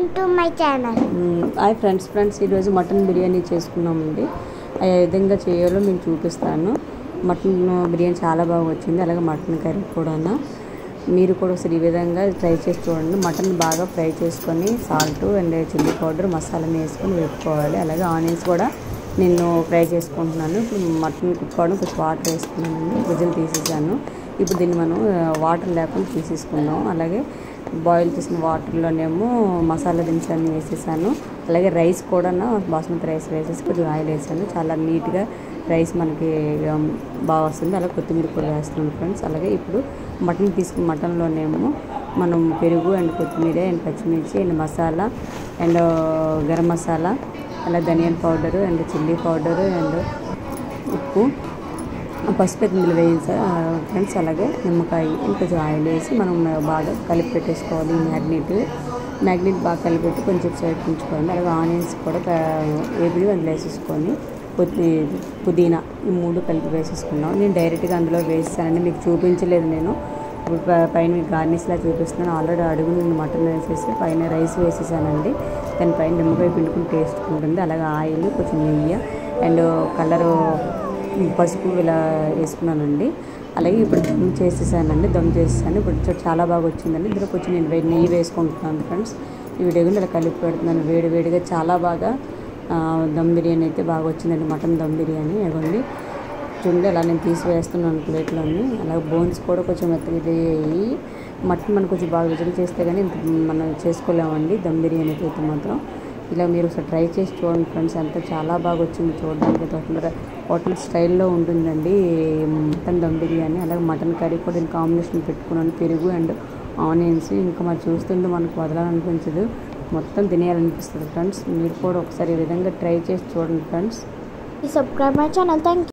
Welcome to my channel hi friends. Friends ఈరోజు mutton biryani చేసుకున్నామండి. అది ఏ విధంగా చేయాలో నేను చూపిస్తాను. మటన్ బిర్యానీ చాలా బాగా వచ్చింది. అలాగే మటన్ కర్రీ కూడా మీరు కూడా ఒకసారి ఈ విధంగా ట్రై చేసి చూడండి. మటన్ బాగా ఫ్రై చేసుకొని salt and chilli powder masala వేసుకొని వేపుకోవాలి. అలాగే ఆనియన్స్ కూడా నేను ఫ్రై చేసుకుంటున్నాను. ఇప్పుడు మటన్ కుక్కోవడం కొంచెం వాటర్ వేసుకున్నానండి. విజిల్ తీసేసాను. ఇప్పుడు దీన్ని మనం వాటర్ లేకుండా తీసేసుకుందాం. అలాగే బాయిల్ చేసిన వాటర్లోనేమో మసాలా దినుసులు అన్నీ వేసేసాను. అలాగే రైస్ కూడా బాస్మతి రైస్ వేసేసి కొంచెం ఆయిల్ వేసాను. చాలా నీట్గా రైస్ మనకి బాగా వస్తుంది. అలాగే కొత్తిమీర కూడా వేస్తున్నాను ఫ్రెండ్స్. అలాగే ఇప్పుడు మటన్ తీసుకున్న మటన్లోనేమో మనం పెరుగు అండ్ కొత్తిమీర అండ్ పచ్చిమిర్చి అండ్ మసాలా అండ్ గరం మసాలా అలా ధనియాల powder and chilli powder and ఉప్పు. పసుపు ఇందులో వేయించా ఫ్రెండ్స్ అలాగే నిమ్మకాయ కొంచెం ఆయిల్ వేసి మనం బాగా కలిపి పెట్టేసుకోవాలి మ్యాగ్నెట్. మ్యాగ్నెట్ బాగా కలిపెట్టి కొంచెం సైడ్ ఉంచుకోవాలి. అలాగే ఆనియన్స్ కూడా వేపి అందులో వేసేసుకొని పుదీనా ఈ మూడు కలిపి వేసేసుకున్నాం. నేను డైరెక్ట్గా అందులో వేసానండి మీకు చూపించలేదు నేను. ఇప్పుడు ప- పైన గార్నిష్లా చూపిస్తున్నాను. ఆల్రెడీ అడుగు నేను మటన్ వేసేసి పైన రైస్ వేసేసానండి. దాని పైన నిమ్మకాయ పిండుకుని టేస్ట్ ఉంటుంది. అలాగే ఆయిల్ కొంచెం నెయ్యి అండ్ కలరు పసుపు ఇలా వేసుకున్నానండి. అలాగే ఇప్పుడు దమ్ చేసేసానండి దమ్ చేసేసాను. ఇప్పుడు చాలా బాగా వచ్చిందండి. ఇందులో కొంచెం నేను వే- నెయ్యి వేసుకుంటున్నాను ఫ్రెండ్స్. ఈ వీడియో కూడా ఇలా కలిపి పెడుతున్నాను. వేడి వేడిగా చాలా బాగా దమ్ బిర్యానీ అయితే బాగా వచ్చిందండి. మటన్ దమ్ బిర్యానీ ఇవ్వండి చూడండి అలా నేను తీసివేస్తున్నాను ప్లేట్లోని అలాగే బోన్స్ కూడా కొంచెం మెత్తగా అయ్యి మటన్ మనం కొంచెం బాగా విజిల్ చేస్తే కానీ ఇంత మనం చేసుకోలేమండి. దమ్ బిర్యానీ అయితే మాత్రం. ఇలా మీరు ఒకసారి ట్రై చేసి చూడండి ఫ్రెండ్స్. అంతా చాలా బాగా వచ్చింది చూడడానికి హోటల్ హోటల్ స్టైల్లో ఉంటుందండి. మటన్ దమ్ బిర్యానీ అలాగే మటన్ కర్రీ కూడా నేను కాంబినేషన్ పెట్టుకున్నాను. పెరుగు అండ్ ఆనియన్స్. ఇంకా మరి చూస్తుంటే మనకు వదలాలనిపించదు. మొత్తం తినేయాలనిపిస్తుంది ఫ్రెండ్స్. మీరు కూడా ఒకసారి ఈ విధంగా ట్రై చేసి చూడండి friends. Subscribe my channel thank